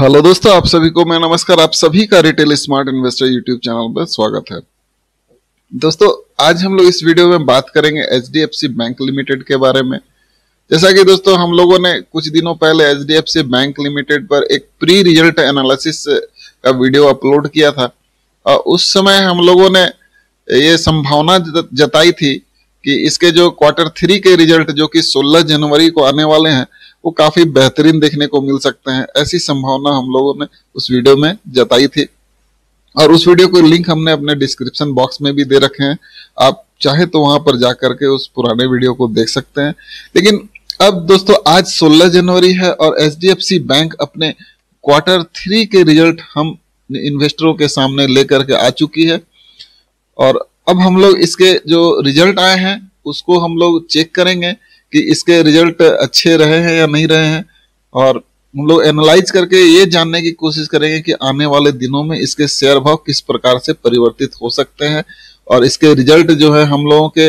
Hello दोस्तों, आप सभी को मैं नमस्कार। आप सभी का retail smart investor YouTube channel पर स्वागत है। दोस्तों, आज हम लोग इस वीडियो में बात करेंगे एच बैंक लिमिटेड के बारे में। जैसा कि दोस्तों, हम लोगों ने कुछ दिनों पहले एच बैंक लिमिटेड पर एक प्री रिज़ल्ट एनालिसिस का वीडियो अपलोड किया था। और उस समय हम लोगों ने ये संभावना जताई थी कि इसके जो क्वार्टर थ्री के रिज़ल्ट जो कि 16 जनवरी को आने वाले हैं वो काफ़ी बेहतरीन देखने को मिल सकते हैं। ऐसी संभावना हम लोगों ने उस वीडियो में जताई थी। और उस वीडियो को लिंक हमने अपने डिस्क्रिप्शन बॉक्स में भी दे रखे हैं। आप चाहे तो वहाँ पर जाकर के उस पुराने वीडियो को देख सकते हैं। लेकिन अब दोस्तों, आज 16 जनवरी है और एच बैंक अपने क्वार्टर थ्री के रिज़ल्ट हम इन्वेस्टरों के सामने लेकर के आ चुकी है। और अब हम लोग इसके जो रिज़ल्ट आए हैं, उसको हम लोग चेक करेंगे। कि इसके रिज़ल्ट अच्छे रहे हैं या नहीं रहे हैं, और हम लोग एनालाइज करके ये जानने की कोशिश करेंगे कि आने वाले दिनों में इसके शेयर भाव किस प्रकार से परिवर्तित हो सकते हैं, और इसके रिज़ल्ट जो है हम लोगों के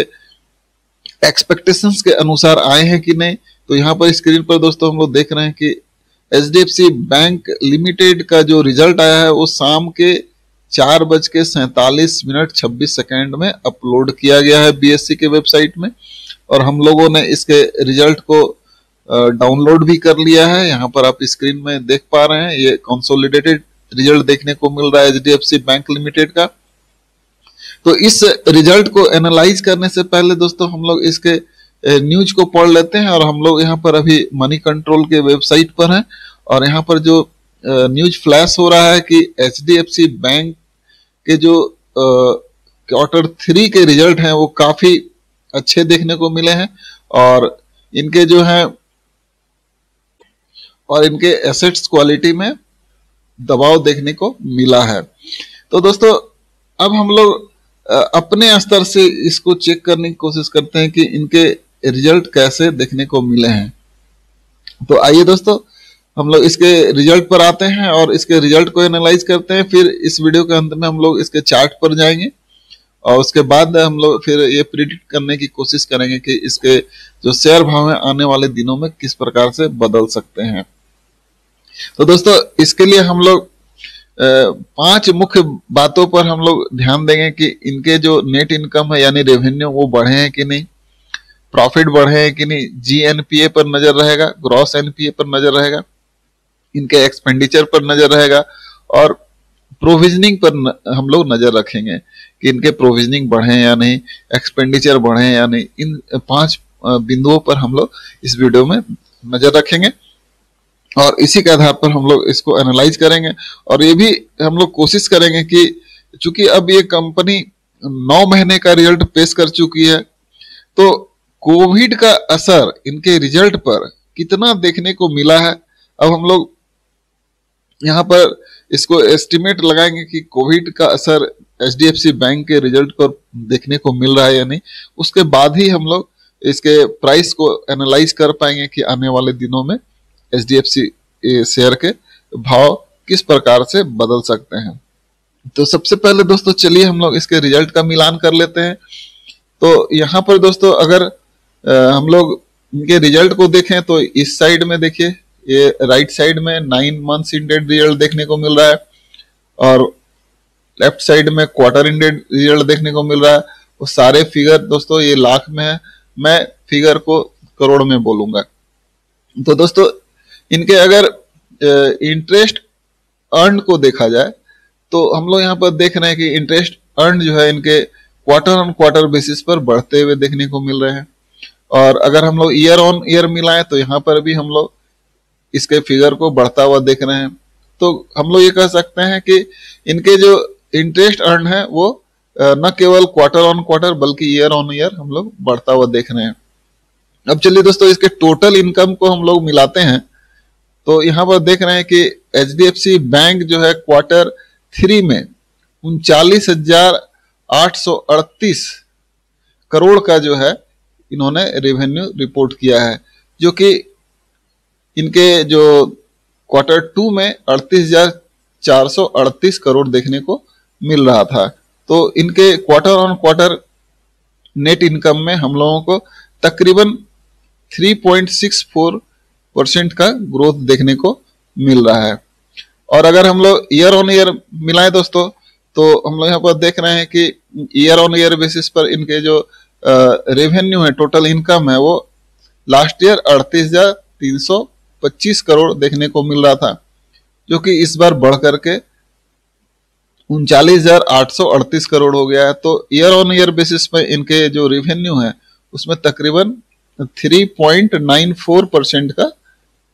एक्सपेक्टेशंस के अनुसार आए हैं कि नहीं। तो यहाँ पर स्क्रीन पर दोस्तों हम लोग देख रहे हैं कि एच बैंक लिमिटेड का जो रिज़ल्ट आया है, वो शाम के चार बज के सैतालीस मिनट छब्बीस सेकेंड में अपलोड किया गया है बीएससी के वेबसाइट में। और हम लोगों ने इसके रिज़ल्ट को डाउनलोड भी कर लिया है। यहाँ पर आप स्क्रीन में देख पा रहे हैं। ये कंसोलिडेटेड रिज़ल्ट देखने को मिल रहा है एचडीएफसी बैंक लिमिटेड का। तो इस रिज़ल्ट को एनालाइज करने से पहले दोस्तों हम लोग इसके न्यूज़ को पढ़ लेते हैं और हम लोग यहाँ पर अभी मनी कंट्रोल के वेबसाइट पर हैं और यहाँ पर जो न्यूज़ फ्लैश हो रहा है कि एचडीएफसी बैंक के जो क्वार्टर थ्री के रिज़ल्ट हैं वो काफ़ी अच्छे देखने को मिले हैं और इनके जो है और इनके एसेट्स क्वालिटी में दबाव देखने को मिला है। तो दोस्तों, अब हम लोग अपने स्तर से इसको चेक करने की कोशिश करते हैं कि इनके रिज़ल्ट कैसे देखने को मिले हैं। तो आइए दोस्तों, हम लोग इसके रिज़ल्ट पर आते हैं और इसके रिज़ल्ट को एनालाइज करते हैं, फिर इस वीडियो के अंत में हम लोग इसके चार्ट पर जाएँगे। और उसके बाद हम लोग फिर ये प्रिडिक्ट करने की कोशिश करेंगे कि इसके जो शेयर भाव है आने वाले दिनों में किस प्रकार से बदल सकते हैं। तो दोस्तों, इसके लिए हम लोग पाँच मुख्य बातों पर हम लोग ध्यान देंगे कि इनके जो नेट इनकम है, यानी रेवेन्यू वो बढ़े हैं कि नहीं प्रॉफिट बढ़े हैं कि नहीं जीएनपीए पर नज़र रहेगा ग्रॉस एनपीए पर नज़र रहेगा, इनके एक्सपेंडिचर पर नज़र रहेगा, और प्रोविजनिंग पर न, हम लोग नज़र रखेंगे कि इनके प्रोविजनिंग बढ़े या नहीं एक्सपेंडिचर बढ़े या नहीं इन पाँच बिंदुओं पर हम लोग इस वीडियो में नज़र रखेंगे। और इसी के आधार पर हम लोग इसको एनालाइज करेंगे और ये भी हम लोग कोशिश करेंगे कि चूँकि अब ये कंपनी नौ महीने का रिज़ल्ट पेश कर चुकी है तो कोविड का असर इनके रिज़ल्ट पर कितना देखने को मिला है? अब हम लोग यहाँ पर इसको एस्टिमेट लगाएँगे कि कोविड का असर एच बैंक के रिज़ल्ट पर देखने को मिल रहा है या नहीं। उसके बाद ही हम लोग इसके प्राइस को एनालाइज कर पाएँगे कि आने वाले दिनों में एच शेयर के भाव किस प्रकार से बदल सकते हैं। तो सबसे पहले दोस्तों चलिए हम लोग इसके रिज़ल्ट का मिलान कर लेते हैं। तो यहाँ पर दोस्तों अगर आ, हम लोग इनके रिज़ल्ट को देखें तो इस साइड में देखिए। ये राइट साइड में नाइन मंथ्स इंडेड रिज़ल्ट देखने को मिल रहा है और लेफ़्ट साइड में क्वार्टर इंडेड रिज़ल्ट देखने को मिल रहा है। वो सारे फिगर दोस्तों ये लाख में है। मैं फिगर को करोड़ में बोलूँगा। तो दोस्तों, इनके अगर इंटरेस्ट अर्न को देखा जाए तो हम लोग यहाँ पर देख रहे हैं कि इंटरेस्ट अर्न जो है इनके क्वार्टर ऑन क्वार्टर बेसिस पर बढ़ते हुए देखने को मिल रहे हैं। और अगर हम लोग ईयर ऑन ईयर मिलाएँ तो यहाँ पर भी हम लोग इसके फिगर को बढ़ता हुआ देख रहे हैं। तो हम लोग ये कह सकते हैं कि इनके जो इंटरेस्ट अर्न है, वो न केवल क्वार्टर ऑन क्वार्टर बल्कि ईयर ऑन ईयर हम लोग बढ़ता हुआ देख रहे हैं। अब चलिए दोस्तों, इसके टोटल इनकम को हम लोग मिलाते हैं। तो यहाँ पर देख रहे हैं कि एचडीएफसी बैंक जो है क्वार्टर थ्री में उनचालीस हज़ार आठ सौ अड़तीस करोड़ का जो है इन्होंने रेवेन्यू रिपोर्ट किया है, जो कि इनके जो क्वार्टर टू में अड़तीस करोड़ देखने को मिल रहा था। तो इनके quarter on quarter net income में हम लोगों को तकरीबन 3.64 परसेंट का ग्रोथ देखने को मिल रहा है। और अगर हम लोग ईयर ऑन ईयर मिलाएँ दोस्तों तो हम लोग यहाँ पर देख रहे हैं कि ईयर ऑन ईयर बेसिस पर इनके जो रेवेन्यू है टोटल इनकम है, वो लास्ट ईयर अड़तीस हज़ार तीन सौ पच्चीस करोड़ देखने को मिल रहा था, जो कि इस बार बढ़ करके उनचालीस करोड़ हो गया है। तो ईयर ऑन ईयर बेसिस पे इनके जो रेवेन्यू है, उसमें तकरीबन 3.94 परसेंट का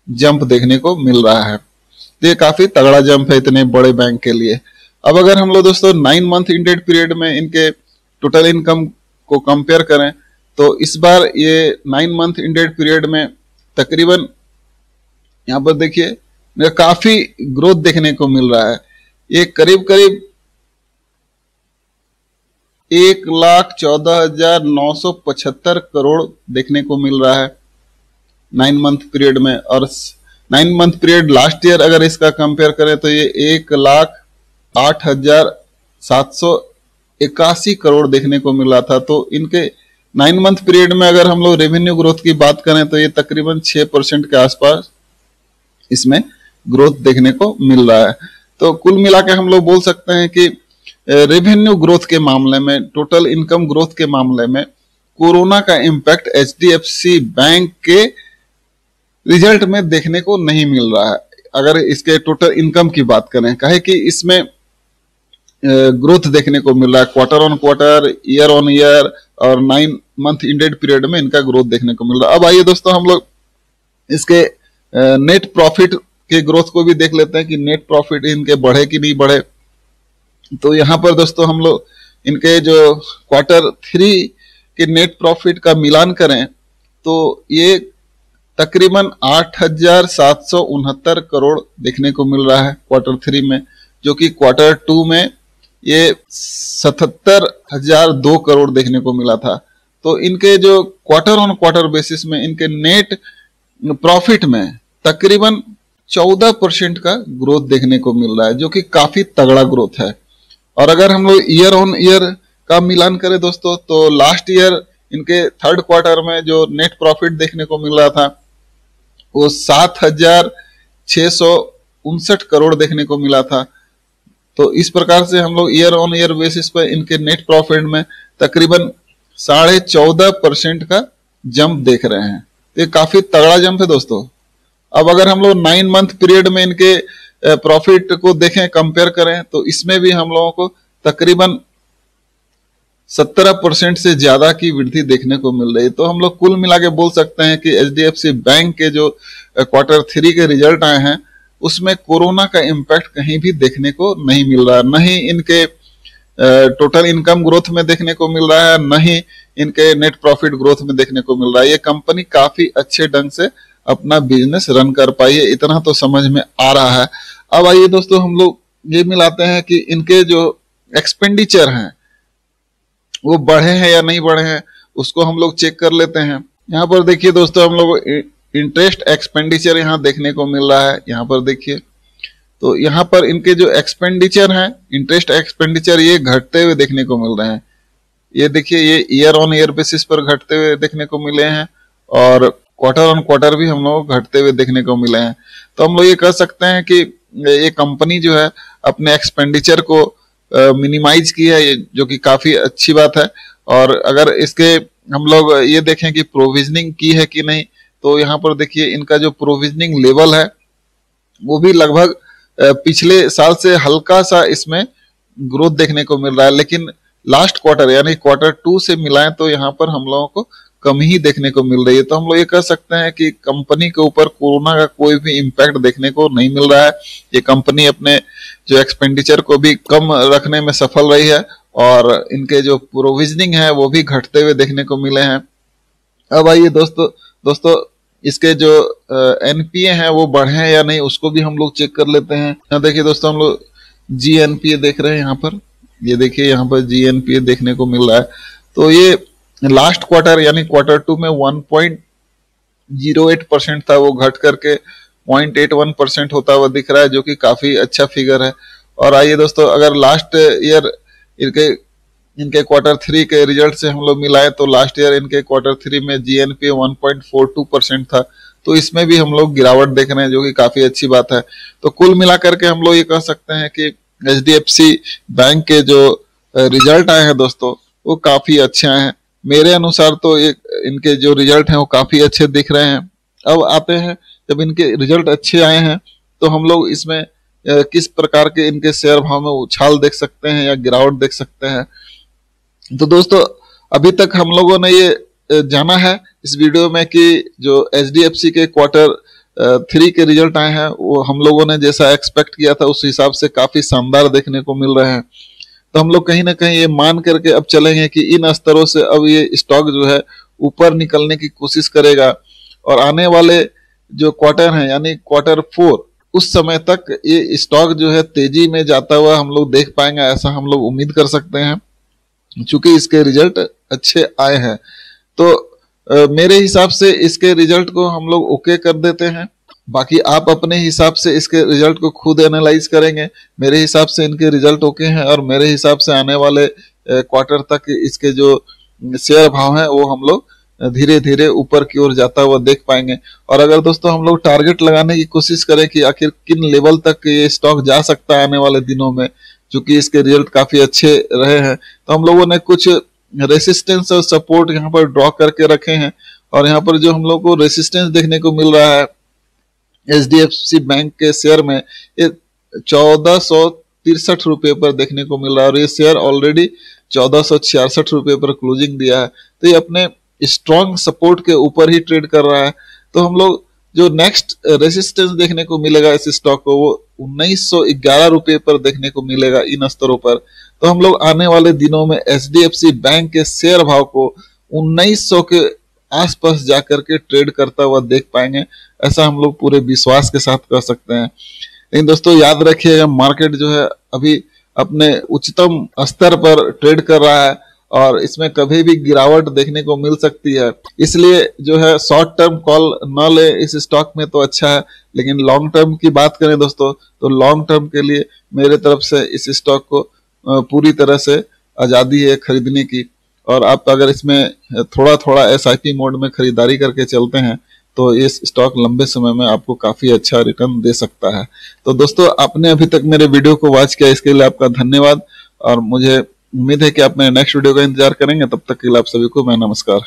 जंप देखने को मिल रहा है। तो ये काफ़ी तगड़ा जंप है इतने बड़े बैंक के लिए। अब अगर हम लोग दोस्तों नाइन मंथ इंडेड पीरियड में इनके टोटल इनकम को कंपेयर करें तो इस बार ये नाइन मंथ इंडेड पीरियड में तकरीबन यहाँ पर देखिए मेरा काफ़ी ग्रोथ देखने को मिल रहा है। ये करीब करीब एक लाख चौदह हज़ार नौ सौ पचहत्तर करोड़ देखने को मिल रहा है नाइन मंथ पीरियड में। और nine month period last year अगर इसका कंपेयर करें तो ये एक लाख आठ हज़ार सात सौ इक्यासी करोड़ देखने को मिला था। तो इनके नाइन मंथ पीरियड में अगर हम लोग रेवेन्यू ग्रोथ की बात करें तो ये तकरीबन छह परसेंट के आसपास इसमें ग्रोथ देखने को मिल रहा है। तो कुल मिला के हम लोग बोल सकते हैं कि रेवेन्यू ग्रोथ के मामले में टोटल इनकम ग्रोथ के मामले में, कोरोना का इम्पैक्ट एच बैंक के रिज़ल्ट में देखने को नहीं मिल रहा है। अगर इसके टोटल इनकम की बात करें, कहे कि इसमें ग्रोथ देखने को मिल रहा है। Quarter on quarter year on year और नाइन मंथ इंडेड पीरियड में इनका ग्रोथ देखने को मिल रहा है। अब आइए दोस्तों, हम लोग इसके नेट प्रॉफिट के ग्रोथ को भी देख लेते हैं कि नेट प्रॉफिट इनके बढ़े कि नहीं बढ़े। तो यहाँ पर दोस्तों हम लोग इनके जो क्वार्टर थ्री के नेट प्रॉफिट का मिलान करें तो ये तकरीबन आठ हज़ार सात सौ उनहत्तर करोड़ देखने को मिल रहा है क्वार्टर थ्री में, जो कि क्वार्टर टू में ये सतहत्तर हज़ार दो करोड़ देखने को मिला था। तो इनके जो क्वार्टर ऑन क्वार्टर बेसिस में इनके नेट प्रॉफिट में तकरीबन चौदह परसेंट का ग्रोथ देखने को मिल रहा है, जो कि काफ़ी तगड़ा ग्रोथ है। और अगर हम लोग ईयर ऑन ईयर का मिलान करें दोस्तों तो लास्ट ईयर इनके थर्ड क्वार्टर में जो नेट प्रॉफिट देखने को मिल रहा था, वो सात हज़ार छ सौ उनसठ करोड़ देखने को मिला था। तो इस प्रकार से हम लोग ईयर ऑन ईयर बेसिस पर इनके नेट प्रॉफिट में तकरीबन साढ़े चौदह परसेंट का जंप देख रहे हैं। तो ये काफ़ी तगड़ा जंप है दोस्तों। अब अगर हम लोग नाइन मंथ पीरियड में इनके प्रॉफिट को देखें कंपेयर करें तो इसमें भी हम लोगों को तकरीबन सत्रह परसेंट से ज़्यादा की वृद्धि देखने को मिल रही है। तो हम लोग कुल मिला के बोल सकते हैं कि एच बैंक के जो क्वार्टर थ्री के रिज़ल्ट आए हैं, उसमें कोरोना का इम्पैक्ट कहीं भी देखने को नहीं मिल रहा। न ही इनके टोटल इनकम ग्रोथ में देखने को मिल रहा है, न ही इनके नेट प्रॉफिट ग्रोथ में देखने को मिल रहा है। ये कंपनी काफ़ी अच्छे ढंग से अपना बिज़नेस रन कर पाई है। इतना तो समझ में आ रहा है। अब आइए दोस्तों, हम लोग ये मिलाते हैं कि इनके जो एक्सपेंडिचर हैं, वो बढ़े हैं या नहीं बढ़े हैं, उसको हम लोग चेक कर लेते हैं। यहाँ पर देखिए दोस्तों, हम लोग इंटरेस्ट एक्सपेंडिचर यहाँ देखने को मिल रहा है। यहाँ पर देखिए। तो यहाँ पर इनके जो एक्सपेंडिचर हैं इंटरेस्ट एक्सपेंडिचर ये घटते हुए देखने को मिल रहे हैं। ये देखिए, ये ईयर ऑन ईयर बेसिस पर घटते हुए देखने को मिले हैं और क्वार्टर ऑन क्वार्टर भी हम लोग घटते हुए देखने को मिले हैं। तो हम लोग ये कह सकते हैं कि ये कंपनी जो है अपने एक्सपेंडिचर को मिनिमाइज की है जो कि काफ़ी अच्छी बात है। और अगर इसके हम लोग ये देखें कि प्रोविजनिंग की है कि नहीं तो यहाँ पर देखिए, इनका जो प्रोविजनिंग लेवल है, वो भी लगभग पिछले साल से हल्का सा इसमें ग्रोथ देखने को मिल रहा है। लेकिन लास्ट क्वार्टर यानी क्वार्टर टू से मिलाएँ तो यहाँ पर हम लोगों को कम ही देखने को मिल रही है। तो हम लोग ये कह सकते हैं कि कंपनी के ऊपर कोरोना का कोई भी इम्पैक्ट देखने को नहीं मिल रहा है। ये कंपनी अपने जो एक्सपेंडिचर को भी कम रखने में सफल रही है और इनके जो प्रोविजनिंग है वो भी घटते हुए देखने को मिले हैं। अब आइए दोस्तों दोस्तों, इसके जो एनपीए हैं वो बढ़े हैं या नहीं, उसको भी हम लोग चेक कर लेते हैं। देखिए दोस्तों, हम लोग जी एनपीए देख रहे हैं यहाँ पर। ये देखिए, यहाँ पर जीएनपीए देखने को मिल रहा है। तो ये लास्ट क्वार्टर यानी क्वार्टर टू में 1.08 परसेंट था, वो घट करके 0.81 परसेंट होता हुआ दिख रहा है, जो कि काफ़ी अच्छा फिगर है। और आइए दोस्तों, अगर लास्ट ईयर इनके इनके क्वार्टर थ्री के रिज़ल्ट से हम लोग मिलाए तो लास्ट ईयर इनके क्वार्टर थ्री में जीएनपी 1.42 परसेंट था। तो इसमें भी हम लोग गिरावट देख रहे हैं, जो कि काफ़ी अच्छी बात है। तो कुल मिलाकर के हम लोग ये कह सकते हैं कि एच बैंक के जो रिज़ल्ट आए हैं दोस्तों, वो काफ़ी अच्छे आए हैं। मेरे अनुसार तो ये, इनके जो रिज़ल्ट हैं वो काफ़ी अच्छे दिख रहे हैं। अब आते हैं, जब इनके रिज़ल्ट अच्छे आए हैं तो हम लोग इसमें किस प्रकार के इनके शेयर भाव में उछाल देख सकते हैं या गिरावट देख सकते हैं? तो दोस्तों, अभी तक हम लोगों ने ये जाना है इस वीडियो में कि जो एच के क्वार्टर थ्री के रिज़ल्ट आए हैं, वो हम लोगों ने जैसा एक्सपेक्ट किया था, उस हिसाब से काफ़ी शानदार देखने को मिल रहे हैं। तो हम लोग कहीं ना कहीं ये मान करके अब चलेंगे कि इन स्तरों से अब ये स्टॉक जो है, ऊपर निकलने की कोशिश करेगा। और आने वाले जो क्वार्टर हैं, यानी क्वार्टर फोर उस समय तक ये स्टॉक जो है, तेज़ी में जाता हुआ हम लोग देख पाएँगे, ऐसा हम लोग उम्मीद कर सकते हैं। चूँकि इसके रिज़ल्ट अच्छे आए हैं। तो मेरे हिसाब से इसके रिज़ल्ट को हम लोग ओके कर देते हैं। बाकी आप अपने हिसाब से इसके रिज़ल्ट को खुद एनालाइज करेंगे। मेरे हिसाब से इनके रिज़ल्ट ओके हैं और मेरे हिसाब से आने वाले क्वार्टर तक इसके जो शेयर भाव है वो हम लोग धीरे धीरे ऊपर की ओर जाता हुआ देख पाएँगे। और अगर दोस्तों हम लोग टारगेट लगाने की कोशिश करें कि आखिर किन लेवल तक ये स्टॉक जा सकता है आने वाले दिनों में क्योंकि इसके रिज़ल्ट काफ़ी अच्छे रहे हैं तो हम लोगों ने कुछ रेसिस्टेंस और सपोर्ट यहाँ पर ड्रॉ करके रखे हैं। और यहाँ पर जो हम लोग को रेसिस्टेंस देखने को मिल रहा है एच डी एफ़ सी बैंक के शेयर में, ये चौदह सौ तिरसठ रुपए पर देखने को मिल रहा है। और ये शेयर ऑलरेडी चौदह सौ छियासठ रुपए पर क्लोजिंग दिया है। तो ये अपने स्ट्रॉन्ग सपोर्ट के ऊपर ही ट्रेड कर रहा है। तो हम लोग जो नेक्स्ट रेसिस्टेंस देखने को मिलेगा इस स्टॉक को, वो उन्नीस सौ ग्यारह रुपए पर देखने को मिलेगा इन स्तरों पर। तो हम लोग आने वाले दिनों में एच बैंक के शेयर भाव को उन्नीस सौ के आसपास जाकर के ट्रेड करता हुआ देख पाएँगे। ऐसा हम लोग पूरे विश्वास के साथ कर सकते हैं। लेकिन दोस्तों, याद रखिएगा मार्केट जो है अभी अपने उच्चतम स्तर पर ट्रेड कर रहा है और इसमें कभी भी गिरावट देखने को मिल सकती है। इसलिए जो है शॉर्ट टर्म कॉल न ले इस स्टॉक में तो अच्छा है, लेकिन लॉन्ग टर्म की बात करें दोस्तों तो लॉन्ग टर्म के लिए मेरे तरफ़ से इस स्टॉक को पूरी तरह से आज़ादी है खरीदने की। और आप अगर इसमें थोड़ा थोड़ा एस मोड में खरीदारी करके चलते हैं तो ये स्टॉक लंबे समय में आपको काफ़ी अच्छा रिटर्न दे सकता है। तो दोस्तों, आपने अभी तक मेरे वीडियो को वॉच किया, इसके लिए आपका धन्यवाद। और मुझे उम्मीद है कि आप मेरे नेक्स्ट वीडियो का इंतज़ार करेंगे। तब तक के लिए आप सभी को मैं नमस्कार।